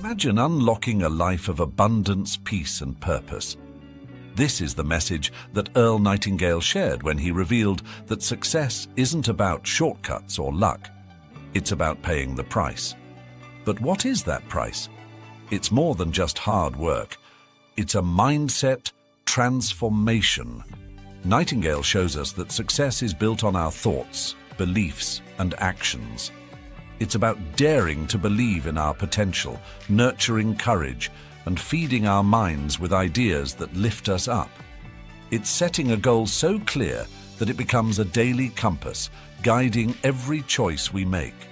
Imagine unlocking a life of abundance, peace, and purpose. This is the message that Earl Nightingale shared when he revealed that success isn't about shortcuts or luck. It's about paying the price. But what is that price? It's more than just hard work. It's a mindset transformation. Nightingale shows us that success is built on our thoughts, beliefs, and actions. It's about daring to believe in our potential, nurturing courage, and feeding our minds with ideas that lift us up. It's setting a goal so clear that it becomes a daily compass, guiding every choice we make.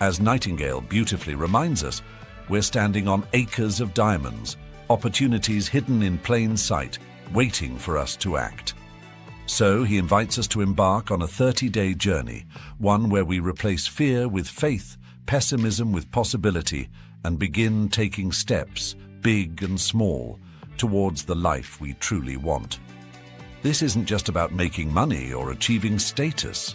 As Nightingale beautifully reminds us, we're standing on acres of diamonds, opportunities hidden in plain sight, waiting for us to act. So he invites us to embark on a 30-day journey, one where we replace fear with faith, pessimism with possibility, and begin taking steps, big and small, towards the life we truly want. This isn't just about making money or achieving status.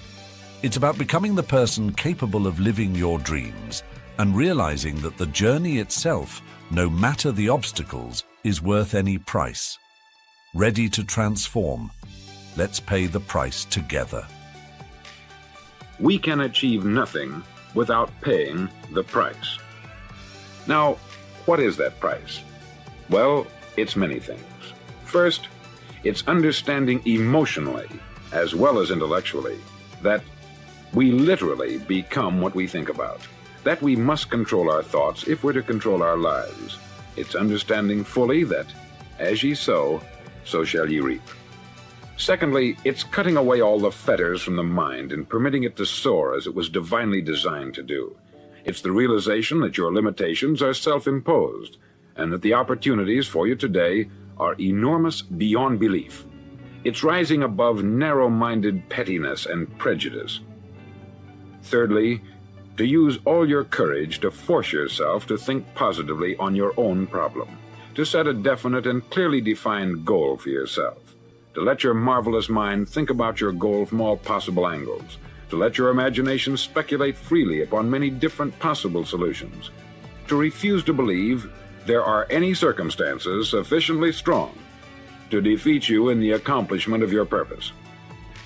It's about becoming the person capable of living your dreams and realizing that the journey itself, no matter the obstacles, is worth any price. Ready to transform. Let's pay the price together. We can achieve nothing without paying the price. Now, what is that price? Well, it's many things. First, it's understanding emotionally, as well as intellectually, that we literally become what we think about. That we must control our thoughts if we're to control our lives. It's understanding fully that, as ye sow, so shall ye reap. Secondly, it's cutting away all the fetters from the mind and permitting it to soar as it was divinely designed to do. It's the realization that your limitations are self-imposed and that the opportunities for you today are enormous beyond belief. It's rising above narrow-minded pettiness and prejudice. Thirdly, to use all your courage to force yourself to think positively on your own problem, to set a definite and clearly defined goal for yourself, to let your marvelous mind think about your goal from all possible angles, to let your imagination speculate freely upon many different possible solutions, to refuse to believe there are any circumstances sufficiently strong to defeat you in the accomplishment of your purpose,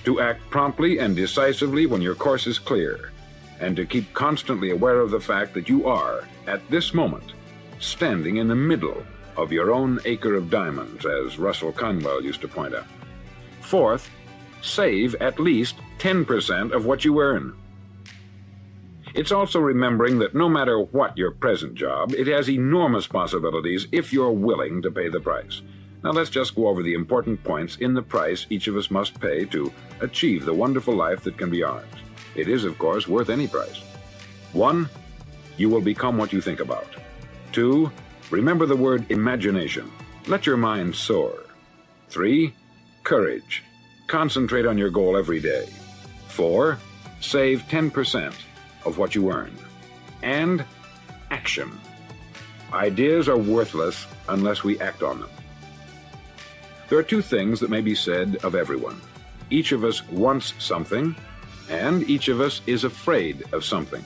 to act promptly and decisively when your course is clear, and to keep constantly aware of the fact that you are, at this moment, standing in the middle of your own acre of diamonds, as Russell Conwell used to point out. Fourth, save at least 10% of what you earn. It's also remembering that no matter what your present job, it has enormous possibilities if you're willing to pay the price. Now let's just go over the important points in the price each of us must pay to achieve the wonderful life that can be ours. It is, of course, worth any price. One, you will become what you think about. Two, remember the word imagination. Let your mind soar. Three, courage. Concentrate on your goal every day. Four, save 10% of what you earn. And action. Ideas are worthless unless we act on them. There are two things that may be said of everyone. Each of us wants something, and each of us is afraid of something.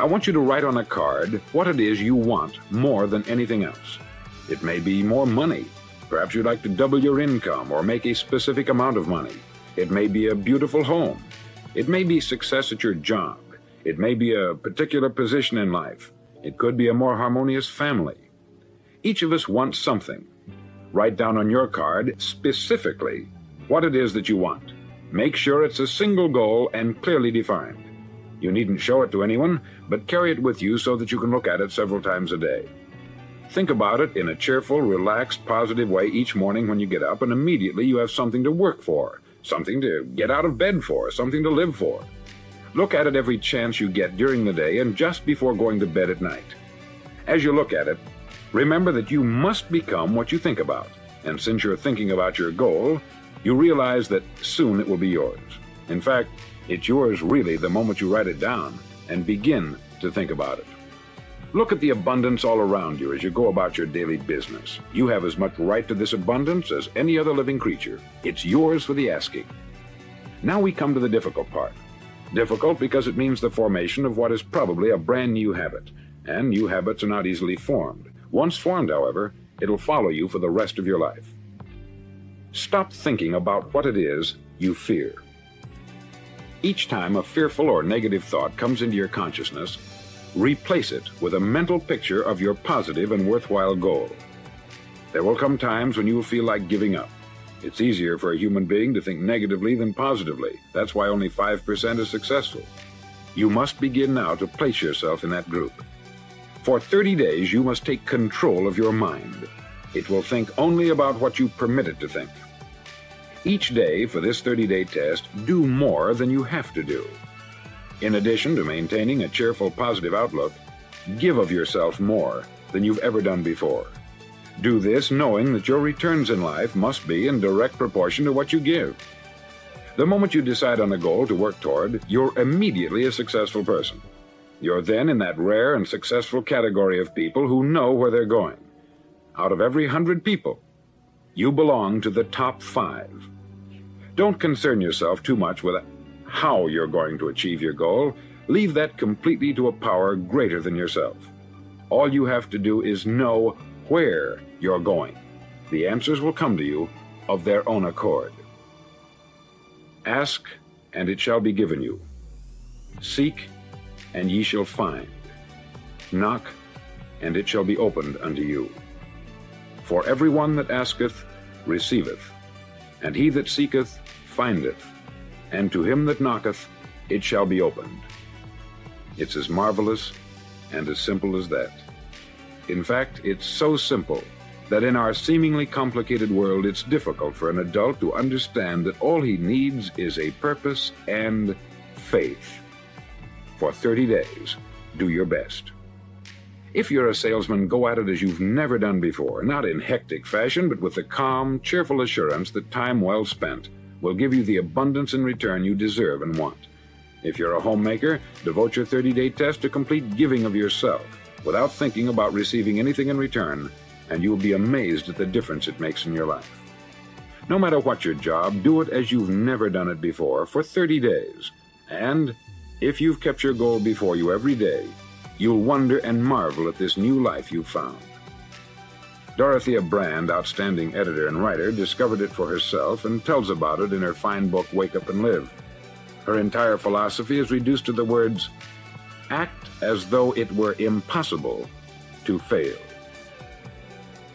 I want you to write on a card what it is you want more than anything else. It may be more money. Perhaps you'd like to double your income or make a specific amount of money. It may be a beautiful home. It may be success at your job. It may be a particular position in life. It could be a more harmonious family. Each of us wants something. Write down on your card specifically what it is that you want. Make sure it's a single goal and clearly defined. You needn't show it to anyone, but carry it with you so that you can look at it several times a day. Think about it in a cheerful, relaxed, positive way each morning when you get up, and immediately you have something to work for, something to get out of bed for, something to live for. Look at it every chance you get during the day and just before going to bed at night. As you look at it, remember that you must become what you think about. And since you're thinking about your goal, you realize that soon it will be yours. In fact, it's yours really the moment you write it down and begin to think about it. Look at the abundance all around you as you go about your daily business. You have as much right to this abundance as any other living creature. It's yours for the asking. Now we come to the difficult part. Difficult because it means the formation of what is probably a brand new habit. and new habits are not easily formed. Once formed, however, it'll follow you for the rest of your life. Stop thinking about what it is you fear. Each time a fearful or negative thought comes into your consciousness, replace it with a mental picture of your positive and worthwhile goal. There will come times when you will feel like giving up. It's easier for a human being to think negatively than positively. That's why only 5% is successful. You must begin now to place yourself in that group. For 30 days, you must take control of your mind. It will think only about what you permit it to think. Each day for this 30 day test, do more than you have to do. In addition to maintaining a cheerful, positive outlook, give of yourself more than you've ever done before. Do this knowing that your returns in life must be in direct proportion to what you give. The moment you decide on a goal to work toward, you're immediately a successful person. You're then in that rare and successful category of people who know where they're going. Out of every hundred people, you belong to the top five. Don't concern yourself too much with how you're going to achieve your goal. Leave that completely to a power greater than yourself. All you have to do is know where you're going. The answers will come to you of their own accord. Ask, and it shall be given you. Seek, and ye shall find. Knock, and it shall be opened unto you. For every one that asketh receiveth, and he that seeketh findeth, and to him that knocketh it shall be opened. It's as marvelous and as simple as that. In fact, it's so simple that in our seemingly complicated world it's difficult for an adult to understand that all he needs is a purpose and faith. For 30 days, do your best. If you're a salesman, go at it as you've never done before, not in hectic fashion, but with the calm, cheerful assurance that time well spent will give you the abundance in return you deserve and want. If you're a homemaker, devote your 30 day test to complete giving of yourself without thinking about receiving anything in return, and you will be amazed at the difference it makes in your life. No matter what your job, do it as you've never done it before for 30 days. And if you've kept your goal before you every day, You'll wonder and marvel at this new life you've found. Dorothea Brande, outstanding editor and writer, discovered it for herself and tells about it in her fine book, Wake Up and Live. Her entire philosophy is reduced to the words act as though it were impossible to fail.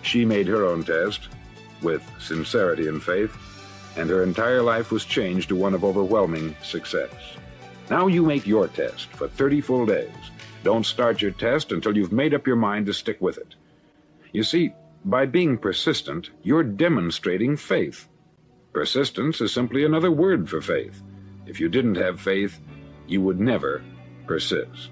She made her own test with sincerity and faith, and her entire life was changed to one of overwhelming success. Now you make your test for 30 full days don't start your test until you've made up your mind to stick with it. You see, by being persistent, you're demonstrating faith. Persistence is simply another word for faith. If you didn't have faith, you would never persist.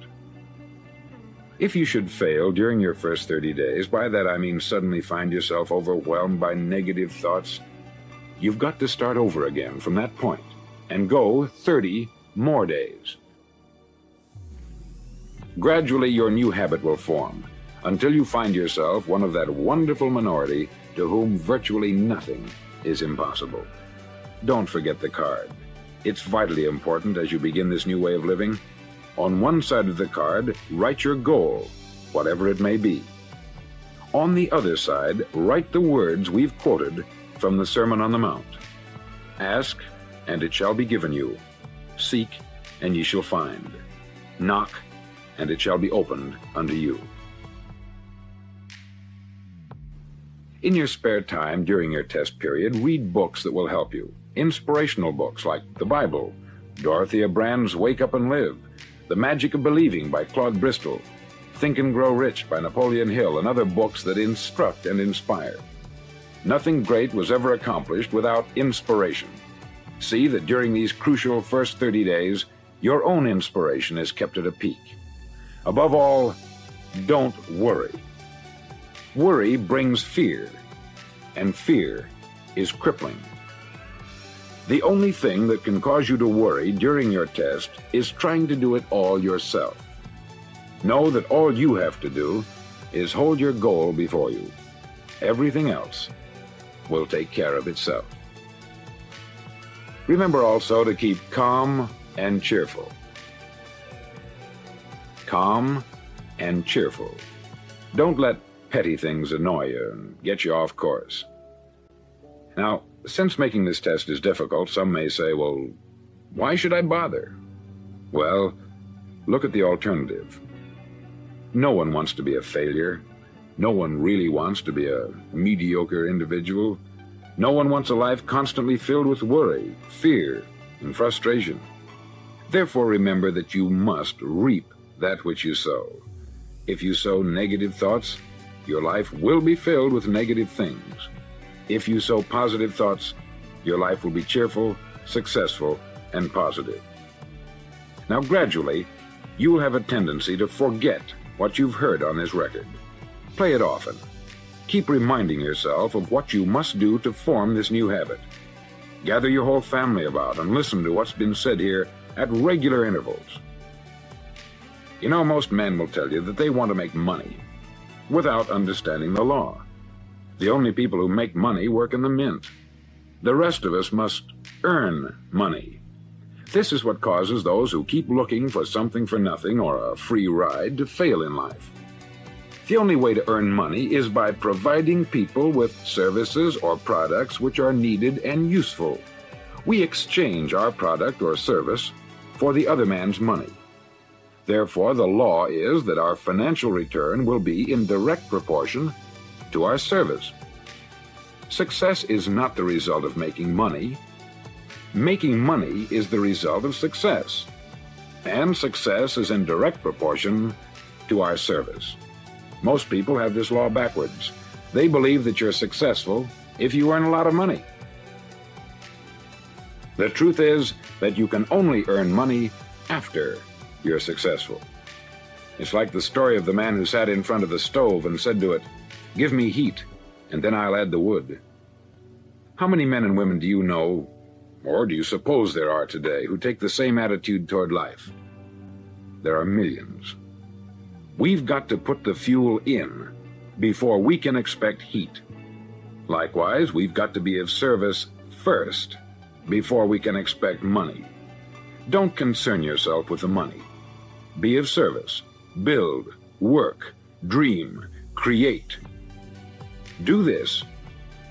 If you should fail during your first 30 days, by that I mean suddenly find yourself overwhelmed by negative thoughts, you've got to start over again from that point and go 30 more days. Gradually, your new habit will form until you find yourself one of that wonderful minority to whom virtually nothing is impossible. Don't forget the card. It's vitally important as you begin this new way of living. On one side of the card, write your goal, whatever it may be. On the other side, write the words we've quoted from the Sermon on the Mount. Ask, and it shall be given you. Seek, and ye shall find. Knock, and it shall be opened unto you. In your spare time during your test period, read books that will help you. Inspirational books like the Bible, Dorothea Brande's Wake Up and Live, The Magic of Believing by Claude Bristol, Think and Grow Rich by Napoleon Hill, and other books that instruct and inspire. Nothing great was ever accomplished without inspiration. See that during these crucial first 30 days, your own inspiration is kept at a peak. Above all, don't worry. Worry brings fear, and fear is crippling. The only thing that can cause you to worry during your test is trying to do it all yourself. Know that all you have to do is hold your goal before you. Everything else will take care of itself. Remember also to keep calm and cheerful calm and cheerful. Don't let petty things annoy you and get you off course. Now, since making this test is difficult, some may say, well, why should I bother? Well, look at the alternative. No one wants to be a failure. No one really wants to be a mediocre individual. No one wants a life constantly filled with worry, fear, and frustration. Therefore, remember that you must reap that which you sow. If you sow negative thoughts, your life will be filled with negative things. If you sow positive thoughts, your life will be cheerful, successful, and positive. Now, gradually, you will have a tendency to forget what you've heard on this record. Play it often. Keep reminding yourself of what you must do to form this new habit. Gather your whole family about and listen to what's been said here at regular intervals. You know, most men will tell you that they want to make money without understanding the law. The only people who make money work in the mint. The rest of us must earn money. This is what causes those who keep looking for something for nothing or a free ride to fail in life. The only way to earn money is by providing people with services or products which are needed and useful. We exchange our product or service for the other man's money. Therefore, the law is that our financial return will be in direct proportion to our service. Success is not the result of making money. Making money is the result of success. And success is in direct proportion to our service. Most people have this law backwards. They believe that you're successful if you earn a lot of money. The truth is that you can only earn money after you're successful. It's like the story of the man who sat in front of the stove and said to it, Give me heat, and then I'll add the wood. How many men and women do you know, or do you suppose there are today, who take the same attitude toward life? There are millions. We've got to put the fuel in before we can expect heat. Likewise, we've got to be of service first before we can expect money. Don't concern yourself with the money. Be of service. Build, work, dream, create. Do this,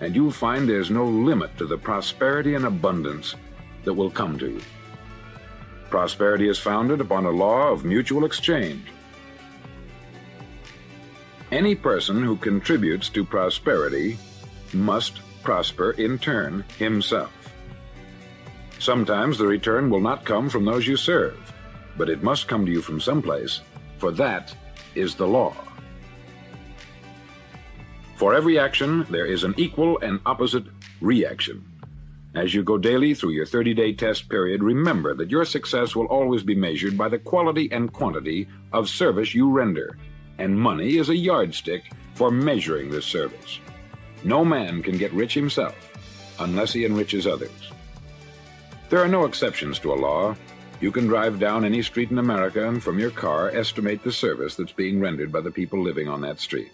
and you'll find there's no limit to the prosperity and abundance that will come to you. Prosperity is founded upon a law of mutual exchange. Any person who contributes to prosperity must prosper in turn himself. Sometimes the return will not come from those you serve, but it must come to you from someplace, for that is the law. For every action, there is an equal and opposite reaction. As you go daily through your 30 day test period, remember that your success will always be measured by the quality and quantity of service you render, and money is a yardstick for measuring this service. No man can get rich himself unless he enriches others. There are no exceptions to a law. You can drive down any street in America and from your car estimate the service that's being rendered by the people living on that street.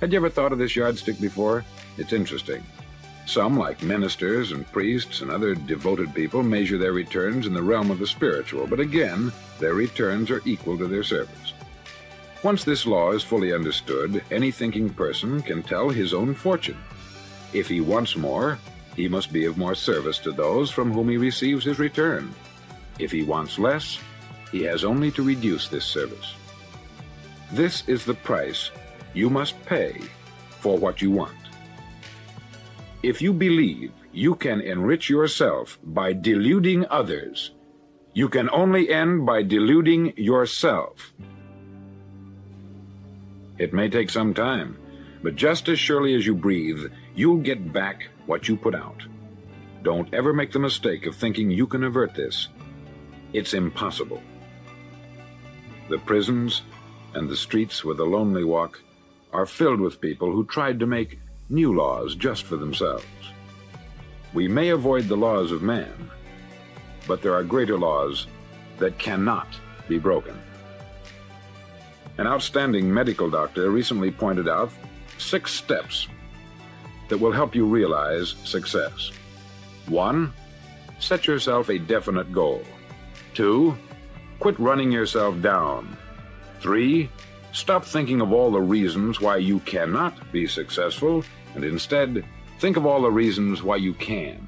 Had you ever thought of this yardstick before? It's interesting. Some, like ministers and priests and other devoted people, measure their returns in the realm of the spiritual, but again, their returns are equal to their service. Once this law is fully understood, any thinking person can tell his own fortune. If he wants more, he must be of more service to those from whom he receives his return. If he wants less, he has only to reduce this service. This is the price you must pay for what you want. If you believe you can enrich yourself by deluding others, you can only end by deluding yourself. It may take some time, but just as surely as you breathe, you'll get back what you put out. Don't ever make the mistake of thinking you can avert this. It's impossible. The prisons and the streets where the lonely walk are filled with people who tried to make new laws just for themselves. We may avoid the laws of man, but there are greater laws that cannot be broken. An outstanding medical doctor recently pointed out six steps that will help you realize success. One, set yourself a definite goal. Two, quit running yourself down. Three, Stop thinking of all the reasons why you cannot be successful, and instead, think of all the reasons why you can.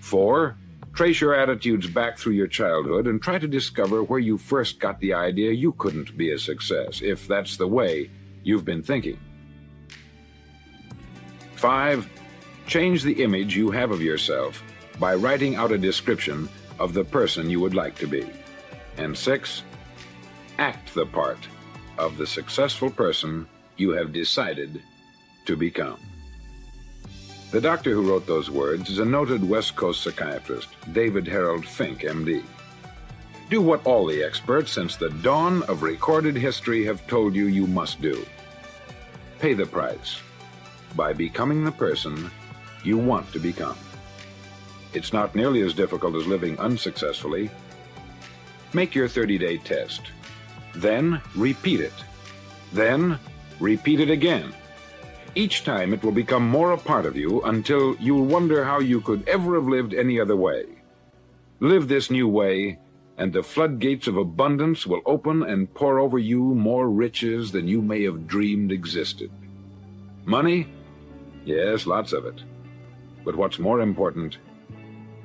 4. Trace your attitudes back through your childhood and try to discover where you first got the idea you couldn't be a success, if that's the way you've been thinking. 5. Change the image you have of yourself by writing out a description of the person you would like to be. And 6. Act the part of the successful person you have decided to become. The doctor who wrote those words is a noted West Coast psychiatrist, David Harold Fink, MD. Do what all the experts since the dawn of recorded history have told you you must do. Pay the price by becoming the person you want to become. It's not nearly as difficult as living unsuccessfully. Make your 30 day test. Then repeat it. Then repeat it again each time it will become more a part of you until you'll wonder how you could ever have lived any other way. Live this new way, and the floodgates of abundance will open and pour over you more riches than you may have dreamed existed. Money? Yes, lots of it. But what's more important,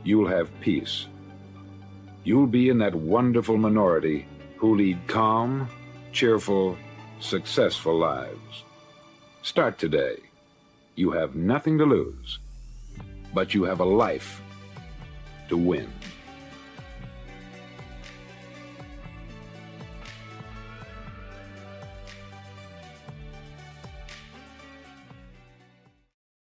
you'll have peace. You'll be in that wonderful minority who lead calm, cheerful, successful lives. Start today. You have nothing to lose, but you have a life to win.